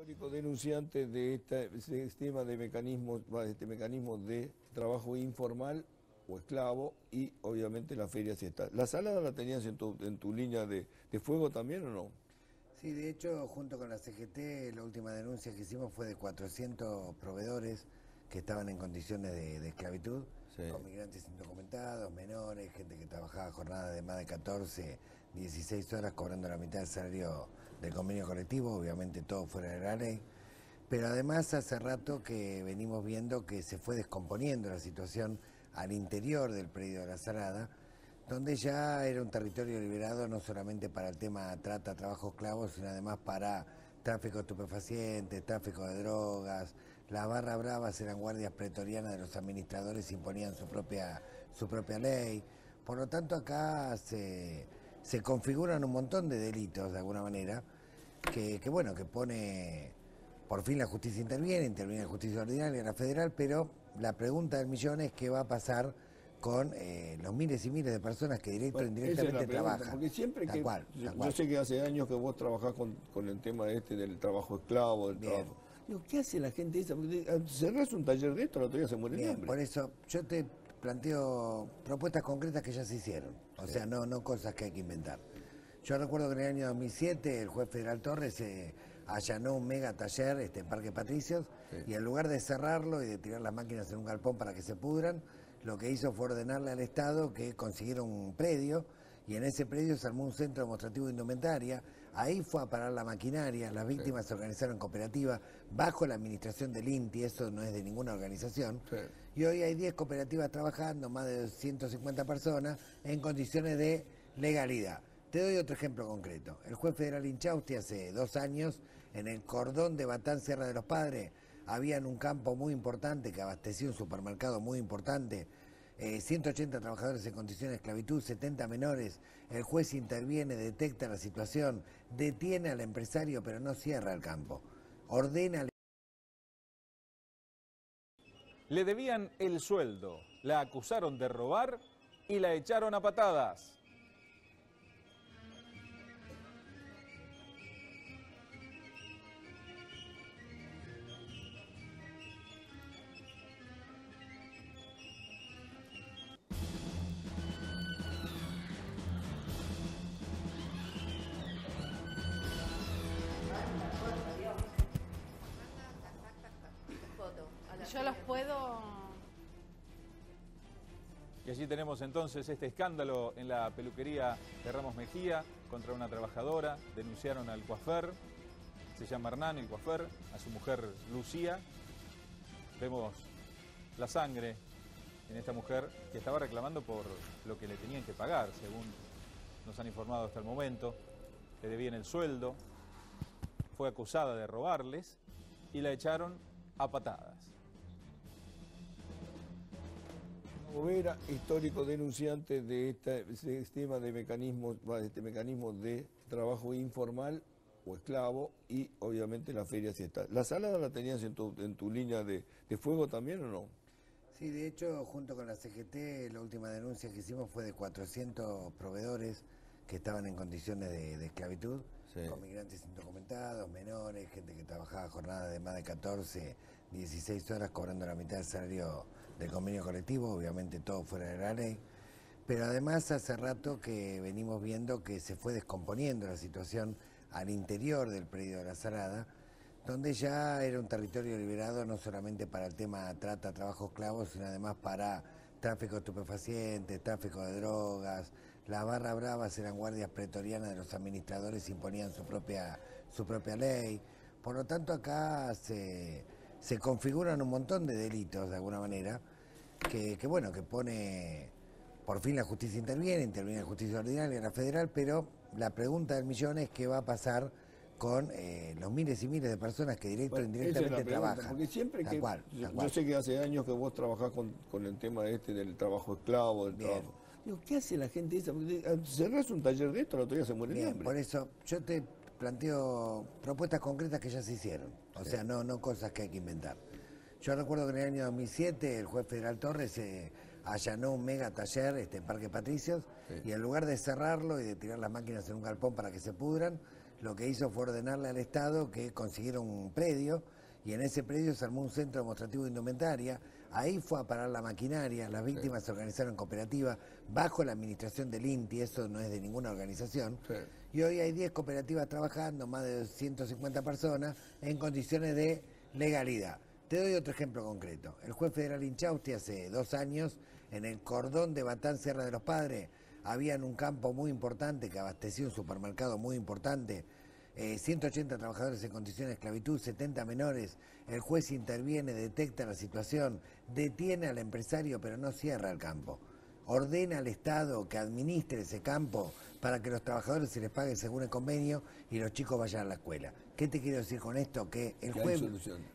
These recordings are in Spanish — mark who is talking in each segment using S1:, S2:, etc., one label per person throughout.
S1: Histórico denunciante de este sistema de mecanismos, este mecanismo de trabajo informal o esclavo y obviamente la feria si está. ¿La salada la tenías en tu, en tu línea de, fuego también o no?
S2: Sí, de hecho, junto con la CGT, la última denuncia que hicimos fue de 400 proveedores que estaban en condiciones de, esclavitud, con migrantes indocumentados, menores, gente que trabajaba jornadas de más de 14, 16 horas cobrando la mitad del salario del convenio colectivo, obviamente todo fuera de la ley. Pero además hace rato que venimos viendo que se fue descomponiendo la situación al interior del predio de la Salada, donde ya era un territorio liberado no solamente para el tema trata, trabajo esclavo, sino además para tráfico de estupefacientes, tráfico de drogas. Las barras bravas eran guardias pretorianas de los administradores imponían su propia, su propia ley. Por lo tanto, acá se, se configuran un montón de delitos, de alguna manera, que, que, bueno, que pone, por fin la justicia interviene, interviene la justicia ordinaria, la federal, pero la pregunta del millón es qué va a pasar con eh, los miles y miles de personas que directo o indirectamente trabajan.
S1: Porque siempre que, yo, sé que hace años que vos trabajás con, el tema este del trabajo esclavo, del trabajo. Digo, ¿qué hace la gente esa? Porque ah, cerrás un taller de esto, el otro día se muere Bien,
S2: Por eso yo te planteo propuestas concretas que ya se hicieron, o sea, no, no cosas que hay que inventar. Yo recuerdo que en el año 2007 el juez federal Torres eh, allanó un mega taller este, en Parque Patricios y en lugar de cerrarlo y de tirar las máquinas en un galpón para que se pudran, lo que hizo fue ordenarle al Estado que consiguiera un predio y en ese predio se armó un centro demostrativo de indumentaria, ahí fue a parar la maquinaria, las víctimas se organizaron en cooperativa bajo la administración del INTI, eso no es de ninguna organización, y hoy hay 10 cooperativas trabajando, más de 150 personas, en condiciones de legalidad. Te doy otro ejemplo concreto. El juez federal Inchausti hace dos años, en el cordón de Batán Sierra de los Padres, había en un campo muy importante que abastecía un supermercado muy importante, 180 eh, trabajadores en condiciones de esclavitud, 70 menores. El juez interviene, detecta la situación, detiene al empresario pero no cierra el campo. Ordena...
S3: Le debían el sueldo, la acusaron de robar y la echaron a patadas.
S4: Yo los puedo...
S3: Y allí tenemos entonces este escándalo en la peluquería de Ramos Mejía contra una trabajadora. Denunciaron al coafer, se llama Hernán el coafer, a su mujer Lucía. Vemos la sangre en esta mujer que estaba reclamando por lo que le tenían que pagar, según nos han informado hasta el momento. Le debían el sueldo, fue acusada de robarles y la echaron a patadas.
S1: Overa, histórico denunciante de este sistema de mecanismos, este mecanismo de trabajo informal o esclavo y obviamente la feria si está. ¿La salada la tenías en tu, en tu línea de, fuego también o no?
S2: Sí, de hecho, junto con la CGT, la última denuncia que hicimos fue de 400 proveedores que estaban en condiciones de, esclavitud, con migrantes indocumentados, menores, gente que trabajaba jornadas de más de 14, 16 horas cobrando la mitad del salario del convenio colectivo, obviamente todo fuera de la ley. Pero además hace rato que venimos viendo que se fue descomponiendo la situación al interior del predio de la Salada, donde ya era un territorio liberado no solamente para el tema trata, trabajo esclavo, sino además para tráfico de estupefacientes, tráfico de drogas. Las barras bravas eran guardias pretorianas de los administradores imponían su propia, su propia ley. Por lo tanto, acá se, se configuran un montón de delitos, de alguna manera, que, que, bueno, que pone, por fin la justicia interviene, interviene la justicia ordinaria, la federal, pero la pregunta del millón es qué va a pasar con eh, los miles y miles de personas que directo o indirectamente trabajan.
S1: Porque siempre que, yo, sé que hace años que vos trabajás con, el tema este del trabajo esclavo, del trabajo. Digo, ¿qué hace la gente esa? Porque ah, cerrás un taller de esto, otro día se muere
S2: Bien, por eso yo te planteo propuestas concretas que ya se hicieron, o sea, no, no cosas que hay que inventar. Yo recuerdo que en el año 2007 el juez federal Torres eh, allanó un mega taller este, en Parque Patricios y en lugar de cerrarlo y de tirar las máquinas en un galpón para que se pudran, lo que hizo fue ordenarle al Estado que consiguiera un predio y en ese predio se armó un centro demostrativo de indumentaria, ahí fue a parar la maquinaria, las víctimas se organizaron en cooperativa bajo la administración del INTI, eso no es de ninguna organización, y hoy hay 10 cooperativas trabajando, más de 150 personas, en condiciones de legalidad. Te doy otro ejemplo concreto. El juez federal Inchausti hace dos años, en el cordón de Batán Sierra de los Padres, había en un campo muy importante que abastecía un supermercado muy importante, 180 eh, trabajadores en condiciones de esclavitud, 70 menores, el juez interviene, detecta la situación, detiene al empresario pero no cierra el campo. Ordena al Estado que administre ese campo para que los trabajadores se les pague según el convenio y los chicos vayan a la escuela. ¿Qué te quiero decir con esto? Que el juez,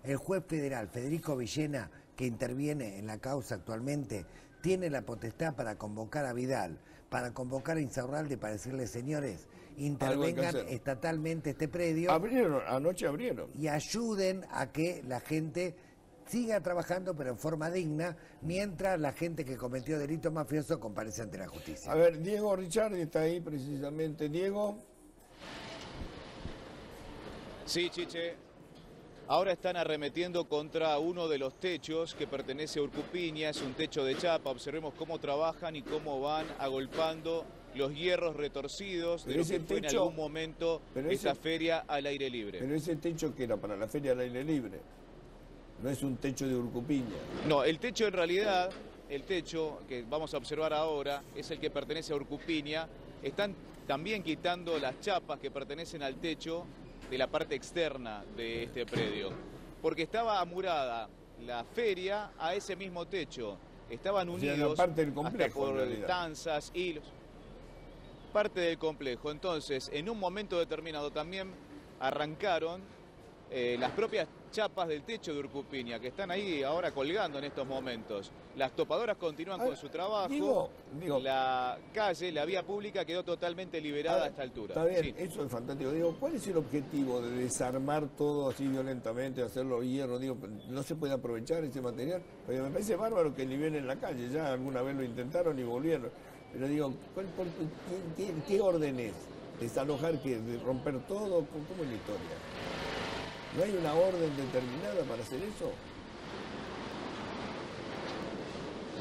S2: el juez federal Federico Villena, que interviene en la causa actualmente, tiene la potestad para convocar a Vidal, para convocar a Insaurralde para decirle, señores, intervengan estatalmente este predio.
S1: Abrieron, anoche abrieron.
S2: Y ayuden a que la gente siga trabajando pero en forma digna, mientras la gente que cometió delito mafioso comparece ante la justicia.
S1: A ver, Diego Richard está ahí precisamente. Diego.
S4: Sí, Chiche. Ahora están arremetiendo contra uno de los techos que pertenece a Urcupiña, es un techo de chapa. Observemos cómo trabajan y cómo van agolpando los hierros retorcidos de lo que fue en algún momento esa feria al aire libre.
S1: Pero ese techo que era para la feria al aire libre, no es un techo de Urcupiña.
S4: No, el techo en realidad, el techo que vamos a observar ahora, es el que pertenece a Urcupiña. Están también quitando las chapas que pertenecen al techo de la parte externa de este predio, porque estaba amurada la feria a ese mismo techo. Estaban unidos
S1: parte del complejo,
S4: por danzas, hilos. Parte del complejo. Entonces, en un momento determinado también arrancaron eh, las propias chapas del techo de Urcupiña, que están ahí ahora colgando en estos momentos. Las topadoras continúan con su trabajo. la calle, la vía pública quedó totalmente liberada a, esta altura.
S1: Está bien, eso es fantástico. Digo, ¿cuál es el objetivo de desarmar todo así violentamente, hacerlo hierro? Digo, ¿no se puede aprovechar ese material? Porque me parece bárbaro que liberen la calle. Ya alguna vez lo intentaron y volvieron. Pero digo, qué, orden es? ¿Desalojar que ¿Romper todo? ¿Cómo es la historia? ¿No hay una orden determinada para hacer eso?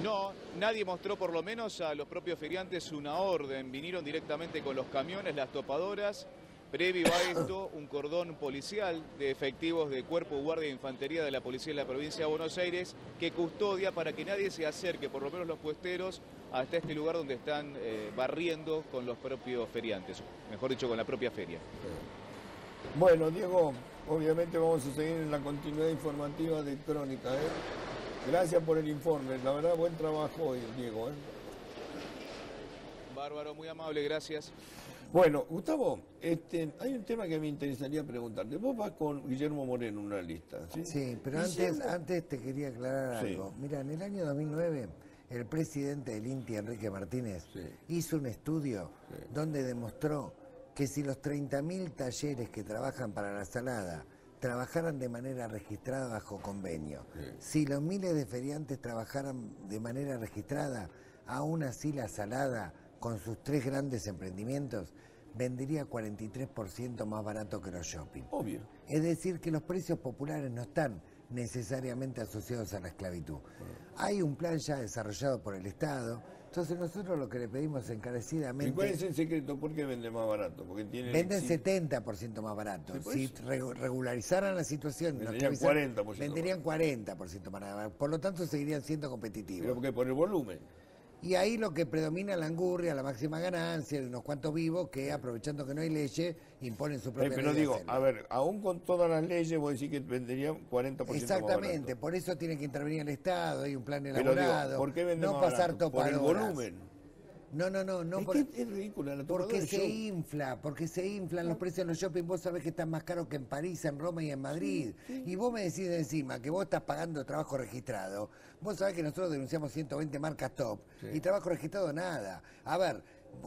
S4: No, nadie mostró por lo menos a los propios feriantes una orden. Vinieron directamente con los camiones, las topadoras. Previo a esto, un cordón policial de efectivos de Cuerpo Guardia de Infantería de la Policía de la Provincia de Buenos Aires que custodia para que nadie se acerque, por lo menos los puesteros, hasta este lugar donde están eh, barriendo con los propios feriantes, mejor dicho, con la propia feria.
S1: Bueno, Diego, obviamente vamos a seguir en la continuidad informativa de Crónica. ¿eh? Gracias por el informe, la verdad buen trabajo hoy, Diego. ¿eh?
S4: Bárbaro, muy amable, gracias.
S1: Bueno, Gustavo, este, hay un tema que me interesaría preguntarte. Vos vas con Guillermo Moreno en una lista, ¿sí?
S2: Sí, pero antes, antes te quería aclarar algo. Mira, en el año 2009 el presidente del INTI, Enrique Martínez, hizo un estudio donde demostró que si los 30.000 talleres que trabajan para la salada trabajaran de manera registrada bajo convenio, si los miles de feriantes trabajaran de manera registrada, aún así la salada, con sus tres grandes emprendimientos, vendería 43% más barato que los shopping.
S1: Obvio.
S2: Es decir, que los precios populares no están necesariamente asociados a la esclavitud. Hay un plan ya desarrollado por el Estado, entonces nosotros lo que le pedimos encarecidamente... ¿Y
S1: cuál es el secreto? ¿Por qué vende más barato? Porque
S2: tiene Venden 70% más barato. Si regularizaran la situación...
S1: Venderían 40%.
S2: Venderían 40% más barato. Por lo tanto seguirían siendo competitivos.
S1: ¿Pero porque Por el volumen.
S2: Y ahí lo que predomina la angurria, la máxima ganancia, unos cuantos vivos que aprovechando que no hay leyes, imponen su propia
S1: eh, Pero digo, a ver, aún con todas las leyes, vos decís que venderían 40%
S2: Exactamente, por eso tiene que intervenir el Estado, hay un plan elaborado.
S1: ¿Por qué
S2: no pasar
S1: Por el volumen.
S2: No, no, no, no.
S1: Es, es ridícula la
S2: Porque se infla, porque se inflan los precios en los shopping. Vos sabés que están más caros que en París, en Roma y en Madrid. Y vos me decís encima que vos estás pagando trabajo registrado. Vos sabés que nosotros denunciamos 120 marcas top y trabajo registrado nada. A ver,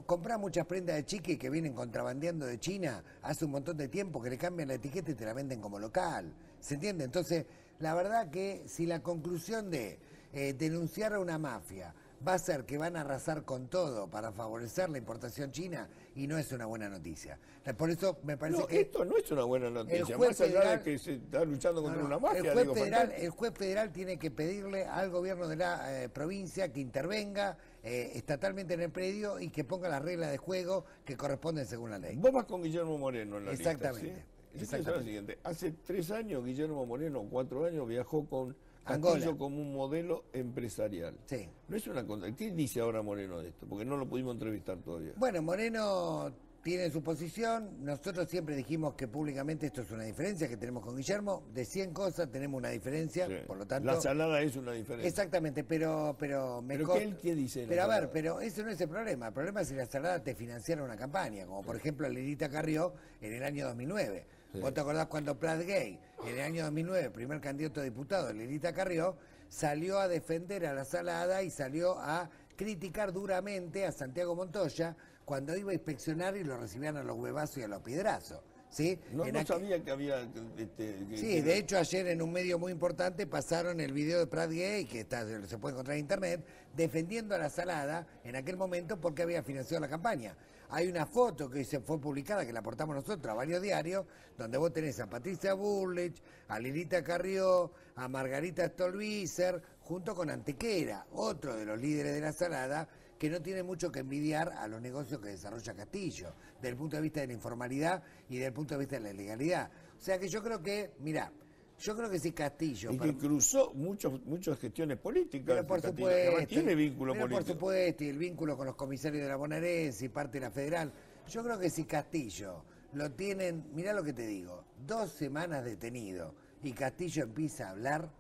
S2: comprás muchas prendas de chique que vienen contrabandeando de China hace un montón de tiempo que le cambian la etiqueta y te la venden como local. ¿Se entiende? Entonces, la verdad que si la conclusión de eh, denunciar a una mafia va a ser que van a arrasar con todo para favorecer la importación china y no es una buena noticia. Por eso me parece
S1: no,
S2: que...
S1: Esto no es una buena noticia, más allá de que se está luchando contra una mafia.
S2: El juez, federal, el juez federal tiene que pedirle al gobierno de la eh, provincia que intervenga eh, estatalmente en el predio y que ponga las reglas de juego que corresponden según la ley.
S1: Vos vas con Guillermo Moreno en la
S2: Exactamente.
S1: Lista, ¿sí? siguiente. Hace tres años Guillermo Moreno, cuatro años, viajó con Castillo como un modelo empresarial.
S2: Sí.
S1: No es una ¿Qué dice ahora Moreno de esto? Porque no lo pudimos entrevistar todavía.
S2: Bueno, Moreno tiene su posición. Nosotros siempre dijimos que públicamente esto es una diferencia que tenemos con Guillermo. De 100 cosas tenemos una diferencia, por lo tanto...
S1: La salada es una diferencia.
S2: Exactamente, pero... Pero,
S1: me ¿Pero él qué dice?
S2: Pero a ver, pero eso no es el problema. El problema es si la salada te financiara una campaña, como por ejemplo Lirita Carrió en el año 2009. ¿Vos te acordás cuando Plat Gay, en el año 2009, primer candidato a diputado, Lirita Carrió, salió a defender a la salada y salió a criticar duramente a Santiago Montoya cuando iba a inspeccionar y lo recibían a los huevazos y a los piedrazos. ¿Sí?
S1: No, sabía que había... Este,
S2: sí, de hecho ayer en un medio muy importante pasaron el video de Prat Gay, que está, se puede encontrar en internet, defendiendo a la Salada en aquel momento porque había financiado la campaña. Hay una foto que se fue publicada, que la aportamos nosotros a varios diarios, donde vos tenés a Patricia Burlich, a Lilita Carrió, a Margarita Stolbizer, junto con Antequera, otro de los líderes de la Salada, que no tiene mucho que envidiar a los negocios que desarrolla Castillo, desde el punto de vista de la informalidad y desde el punto de vista de la legalidad. O sea que yo creo que, mira, yo creo que sí Castillo.
S1: Y que cruzó muchos, muchas gestiones políticas.
S2: Pero por supuesto.
S1: Tiene vínculo pero
S2: por supuesto, y el vínculo con los comisarios de la bonaerense y parte de la federal. Yo creo que si Castillo lo tienen, mirá lo que te digo, dos semanas detenido y Castillo empieza a hablar,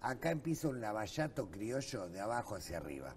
S2: acá empieza un lavallato criollo de abajo hacia arriba.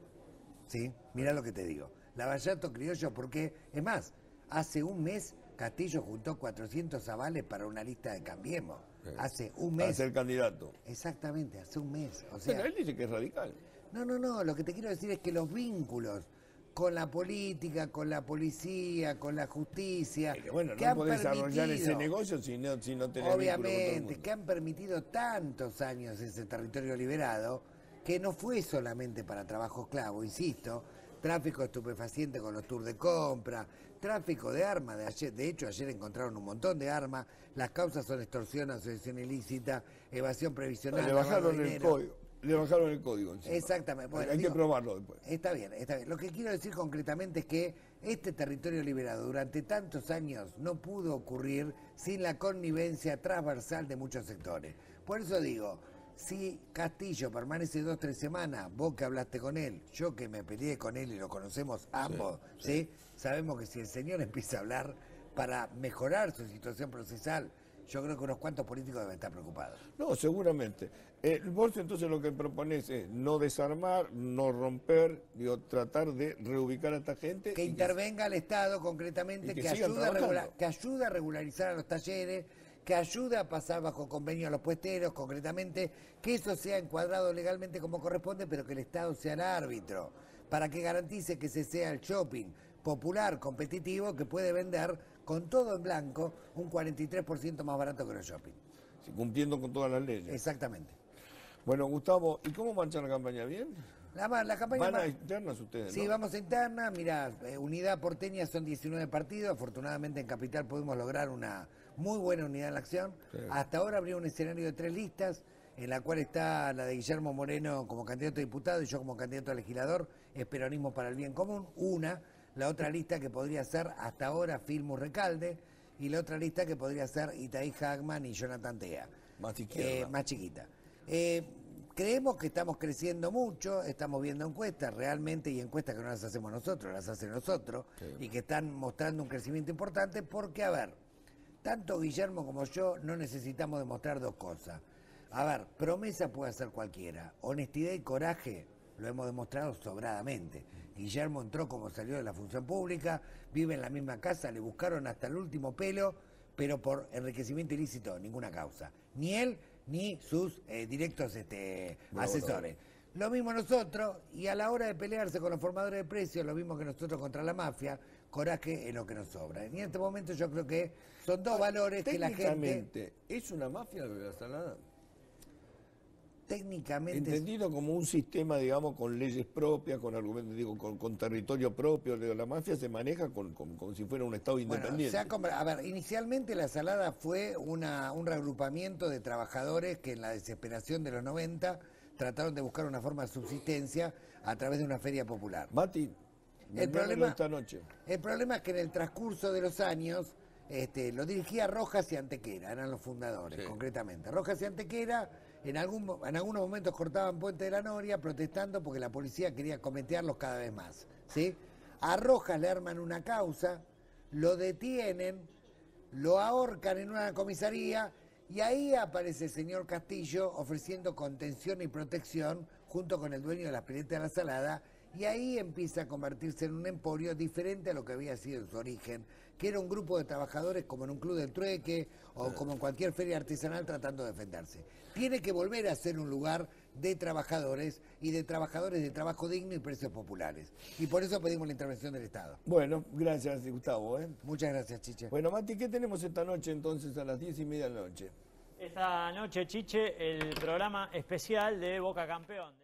S2: ¿Sí? Mirá lo que te digo. Lavallato criollo porque, es más, hace un mes Castillo juntó 400 avales para una lista de Cambiemos. Hace un mes. Para
S1: ser candidato.
S2: Exactamente, hace un mes. O sea,
S1: Pero él dice que es radical.
S2: No, no, no. Lo que te quiero decir es que los vínculos con la política, con la policía, con la justicia.
S1: que, bueno, no podés desarrollar ese negocio si no, si no tenés
S2: Obviamente, que han permitido tantos años ese territorio liberado, que no fue solamente para trabajo esclavo, insisto, tráfico estupefaciente con los tours de compra, tráfico de armas. De, ayer, de hecho, ayer encontraron un montón de armas. Las causas son extorsión, asociación ilícita, evasión previsional.
S1: le bajaron el código. Le bajaron el código.
S2: Exactamente.
S1: Hay que probarlo después.
S2: Está bien, está bien. Lo que quiero decir concretamente es que este territorio liberado durante tantos años no pudo ocurrir sin la connivencia transversal de muchos sectores. Por eso digo, si Castillo permanece dos, tres semanas, vos que hablaste con él, yo que me peleé con él y lo conocemos ambos, sí, Sabemos que si el señor empieza a hablar para mejorar su situación procesal, yo creo que unos cuantos políticos deben estar preocupados.
S1: No, seguramente. Eh, vos entonces lo que propones es no desarmar, no romper, digo, tratar de reubicar a esta gente.
S2: Que intervenga el Estado concretamente, que, ayude que ayude a regularizar a los talleres, que ayude a pasar bajo convenio a los puesteros, concretamente, que eso sea encuadrado legalmente como corresponde, pero que el Estado sea el árbitro, para que garantice que se sea el shopping popular, competitivo, que puede vender con todo en blanco un 43% más barato que los shopping.
S1: cumpliendo con todas las leyes.
S2: Exactamente.
S1: Bueno, Gustavo, ¿y cómo marcha la campaña? ¿Bien?
S2: La, la campaña
S1: ¿Van a internas ustedes?
S2: Sí, vamos a internas. Mira, eh, Unidad Porteña son 19 partidos. Afortunadamente en Capital pudimos lograr una muy buena unidad en la acción. Hasta ahora habría un escenario de tres listas, en la cual está la de Guillermo Moreno como candidato a diputado y yo como candidato a legislador. Es peronismo para el bien común. Una. La otra lista que podría ser hasta ahora Filmus Recalde. Y la otra lista que podría ser Itaí Hagman y Jonathan Tea.
S1: Más,
S2: eh, más chiquita. Eh, creemos que estamos creciendo mucho, estamos viendo encuestas realmente y encuestas que no las hacemos nosotros, las hacen nosotros y que están mostrando un crecimiento importante porque, a ver, tanto Guillermo como yo no necesitamos demostrar dos cosas. A ver, promesa puede hacer cualquiera, honestidad y coraje lo hemos demostrado sobradamente. Guillermo entró como salió de la función pública, vive en la misma casa, le buscaron hasta el último pelo, pero por enriquecimiento ilícito, ninguna causa. Ni él ni sus eh, directos este, asesores. Lo mismo nosotros, y a la hora de pelearse con los formadores de precios, lo mismo que nosotros contra la mafia, coraje es lo que nos sobra. En este momento yo creo que son dos valores que la gente...
S1: ¿Es una mafia la salada?
S2: técnicamente...
S1: Entendido como un sistema, digamos, con leyes propias, con argumentos, digo, con, territorio propio. la mafia se maneja con, como si fuera un Estado independiente.
S2: a ver, inicialmente la salada fue una, un reagrupamiento de trabajadores que en la desesperación de los 90 trataron de buscar una forma de subsistencia a través de una feria popular.
S1: Mati,
S2: el problema, esta noche. el problema es que en el transcurso de los años este, lo dirigía Rojas y Antequera, eran los fundadores, concretamente. Rojas y Antequera en, algún, en algunos momentos cortaban Puente de la Noria protestando porque la policía quería cometearlos cada vez más. ¿sí? A Rojas le arman una causa, lo detienen, lo ahorcan en una comisaría y ahí aparece el señor Castillo ofreciendo contención y protección junto con el dueño de la pileta de la Salada y ahí empieza a convertirse en un emporio diferente a lo que había sido en su origen, que era un grupo de trabajadores como en un club del trueque o como en cualquier feria artesanal tratando de defenderse. Tiene que volver a ser un lugar de trabajadores y de trabajadores de trabajo digno y precios populares. Y por eso pedimos la intervención del Estado.
S1: Bueno, gracias Gustavo. ¿eh?
S2: Muchas gracias, Chiche.
S1: Bueno, Mati, ¿qué tenemos esta noche entonces a las diez y media de la noche?
S5: Esta noche, Chiche, el programa especial de Boca Campeón.